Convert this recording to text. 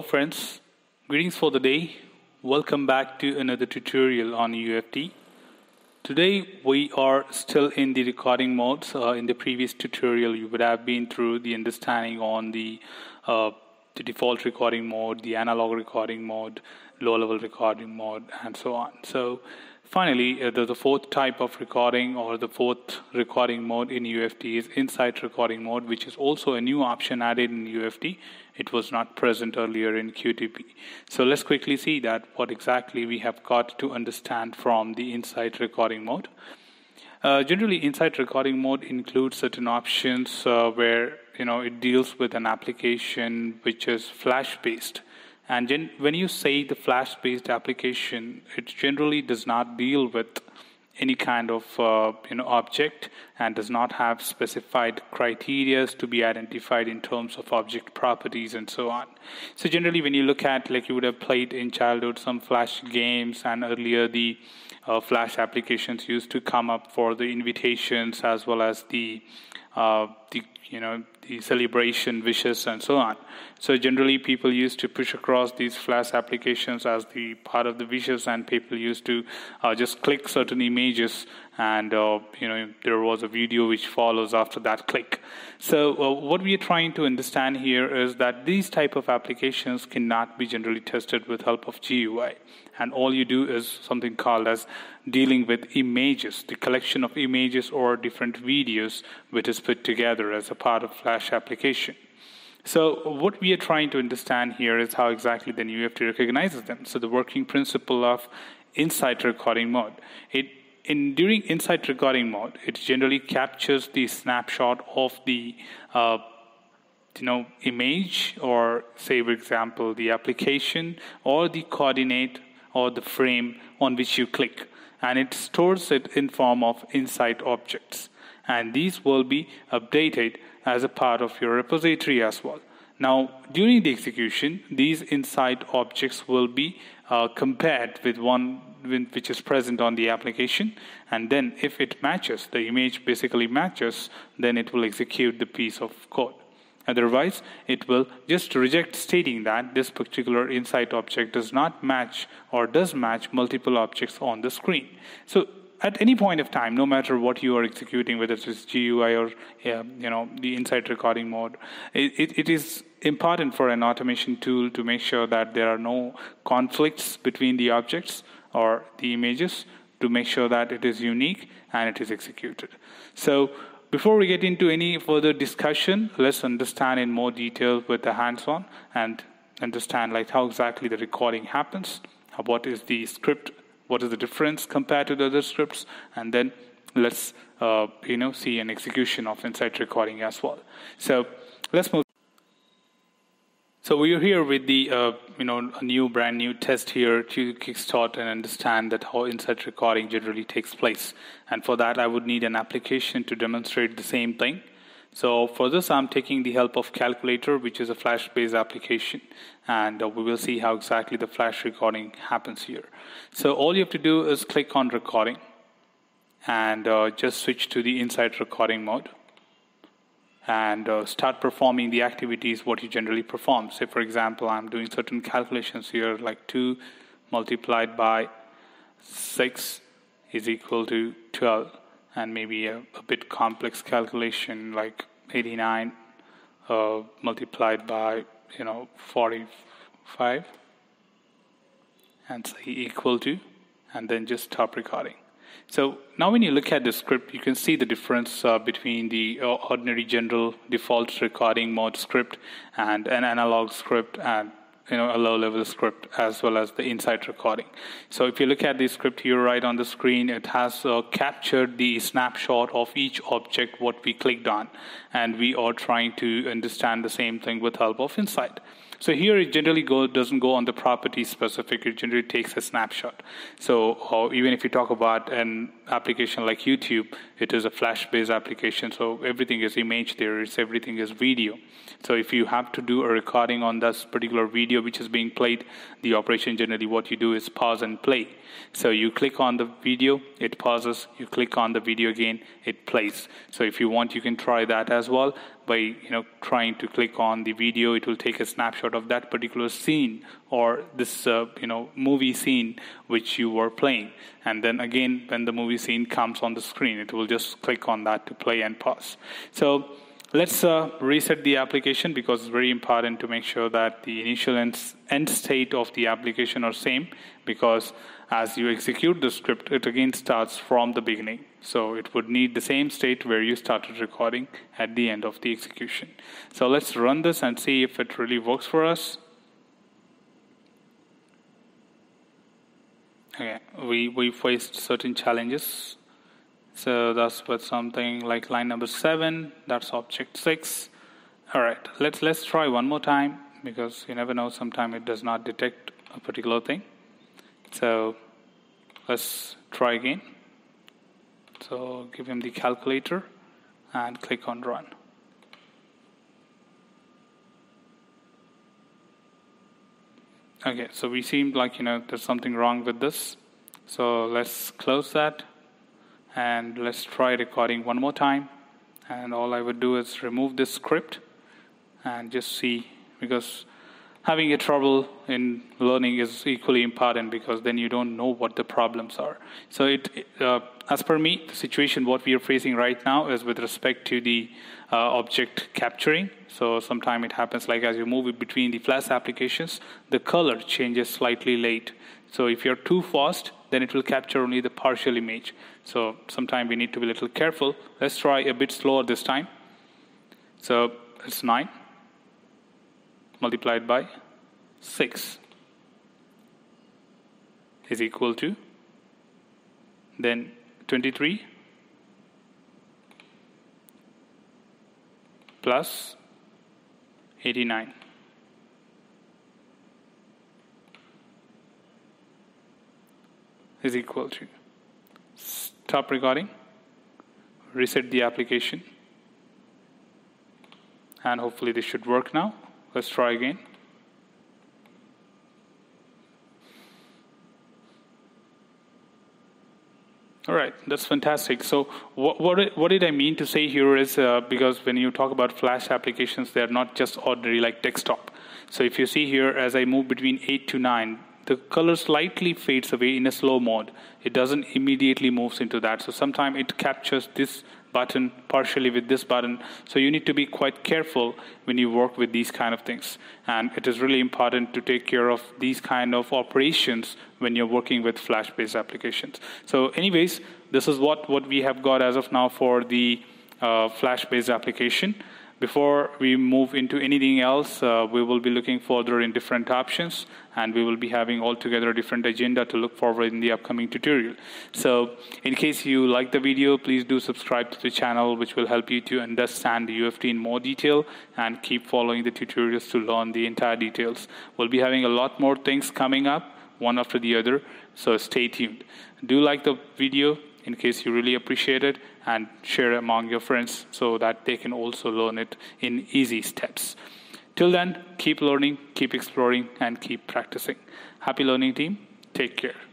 Hello friends, greetings for the day. Welcome back to another tutorial on UFT. Today we are still in the recording mode. Uh, in the previous tutorial you would have been through the understanding on the, uh, the default recording mode, the analog recording mode, low level recording mode and so on. So Finally, uh, the, the, fourth type of recording or the fourth recording mode in UFT is insight recording mode, which is also a new option added in UFT. It was not present earlier in QTP. So let's quickly see that what exactly we have got to understand from the insight recording mode. Uh, generally, insight recording mode includes certain options uh, where you know it deals with an application which is flash based and when you say the flash based application, it generally does not deal with any kind of uh, you know object and does not have specified criteria to be identified in terms of object properties and so on. So generally when you look at like you would have played in childhood some flash games and earlier the uh, flash applications used to come up for the invitations as well as the uh, the you know the celebration wishes and so on. So generally people used to push across these flash applications as the part of the wishes and people used to uh, just click certain images and uh, you know there was a video which follows after that click. So uh, what we are trying to understand here is that these type of applications cannot be generally tested with help of GUI and all you do is something called as dealing with images the collection of images or different videos which is put together as a part of flash application so what we are trying to understand here is how exactly then UFT recognizes them. So the working principle of insight recording mode. It in during insight recording mode, it generally captures the snapshot of the uh, you know image or say for example the application or the coordinate or the frame on which you click and it stores it in form of insight objects and these will be updated as a part of your repository as well. Now, during the execution, these insight objects will be uh, compared with one which is present on the application and then if it matches, the image basically matches, then it will execute the piece of code. Otherwise, it will just reject stating that this particular insight object does not match or does match multiple objects on the screen. So at any point of time, no matter what you are executing, whether it's GUI or yeah, you know the insight recording mode, it, it, it is important for an automation tool to make sure that there are no conflicts between the objects or the images to make sure that it is unique and it is executed. So before we get into any further discussion, let's understand in more detail with the hands-on and understand like how exactly the recording happens, what is the script what is the difference compared to the other scripts, and then let's uh, you know see an execution of insight recording as well. So let's move. So we are here with the uh, you know a new brand new test here to kickstart and understand that how insight recording generally takes place. And for that, I would need an application to demonstrate the same thing. So for this, I'm taking the help of Calculator, which is a Flash-based application, and uh, we will see how exactly the Flash recording happens here. So all you have to do is click on Recording, and uh, just switch to the Insight Recording mode, and uh, start performing the activities what you generally perform. Say, for example, I'm doing certain calculations here, like 2 multiplied by 6 is equal to 12 and maybe a, a bit complex calculation like 89 uh, multiplied by you know 45 and say equal to and then just stop recording so now when you look at the script you can see the difference uh, between the uh, ordinary general default recording mode script and an analog script and you know, a low level script as well as the insight recording. So if you look at the script here right on the screen, it has uh, captured the snapshot of each object what we clicked on. And we are trying to understand the same thing with help of insight. So here it generally go, doesn't go on the property specific, it generally takes a snapshot. So even if you talk about an application like YouTube, it is a flash-based application, so everything is image there, it's everything is video. So if you have to do a recording on this particular video which is being played, the operation generally what you do is pause and play. So you click on the video, it pauses, you click on the video again, it plays. So if you want, you can try that as well by you know trying to click on the video. It will take a snapshot of that particular scene or this uh, you know movie scene which you were playing, and then again when the movie scene comes on the screen, it will just click on that to play and pause. So Let's uh, reset the application because it's very important to make sure that the initial and end state of the application are same because as you execute the script, it again starts from the beginning. So it would need the same state where you started recording at the end of the execution. So let's run this and see if it really works for us. Okay, we, we faced certain challenges so that's what something like line number seven, that's object six. All right, let's let's try one more time because you never know, sometimes it does not detect a particular thing. So let's try again. So give him the calculator and click on run. Okay, so we seem like you know there's something wrong with this. So let's close that and let's try recording one more time and all I would do is remove this script and just see because having a trouble in learning is equally important because then you don't know what the problems are so it uh, as per me the situation what we are facing right now is with respect to the uh, object capturing so sometimes it happens like as you move between the flash applications the color changes slightly late so if you're too fast then it will capture only the partial image. So sometimes we need to be a little careful. Let's try a bit slower this time. So it's 9 multiplied by 6 is equal to then 23 plus 89. is equal to stop recording, reset the application, and hopefully this should work now. Let's try again. All right, that's fantastic. So, what, what, what did I mean to say here is uh, because when you talk about Flash applications, they're not just ordinary like desktop. So, if you see here, as I move between 8 to 9, the color slightly fades away in a slow mode. It doesn't immediately moves into that. So sometimes it captures this button partially with this button. So you need to be quite careful when you work with these kind of things. And it is really important to take care of these kind of operations when you're working with Flash-based applications. So anyways, this is what, what we have got as of now for the uh, Flash-based application. Before we move into anything else, uh, we will be looking further in different options and we will be having altogether a different agenda to look forward in the upcoming tutorial. So in case you like the video, please do subscribe to the channel which will help you to understand the UFT in more detail and keep following the tutorials to learn the entire details. We'll be having a lot more things coming up one after the other, so stay tuned. Do like the video, in case you really appreciate it and share it among your friends so that they can also learn it in easy steps. Till then, keep learning, keep exploring, and keep practicing. Happy learning team. Take care.